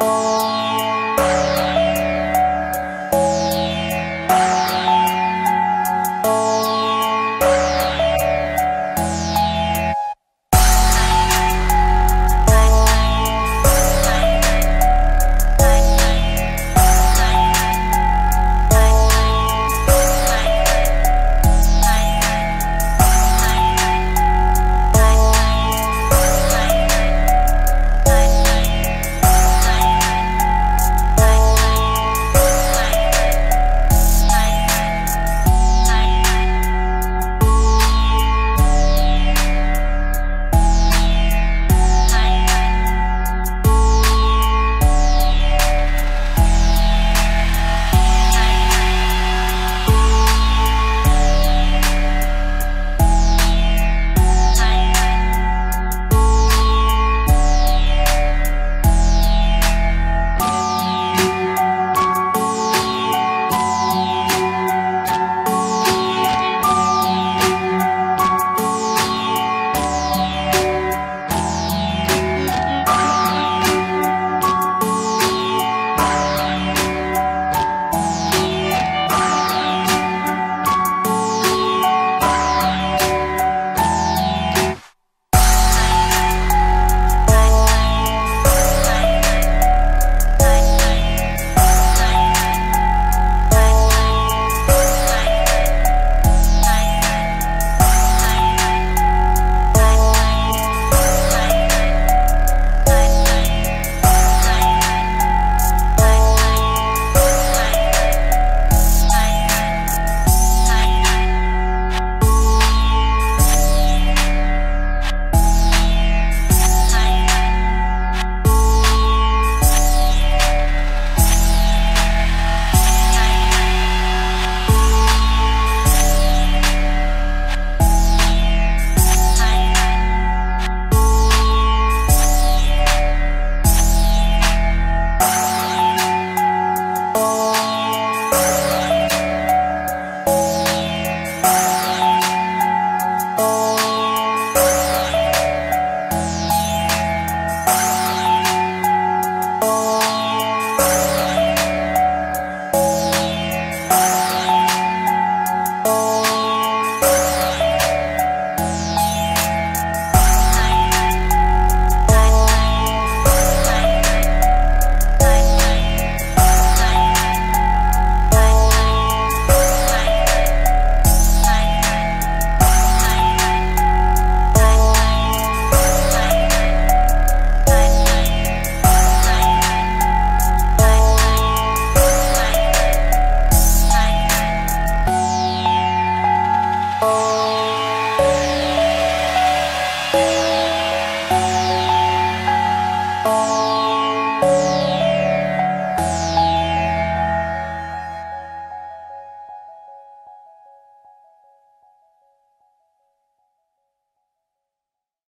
Oh.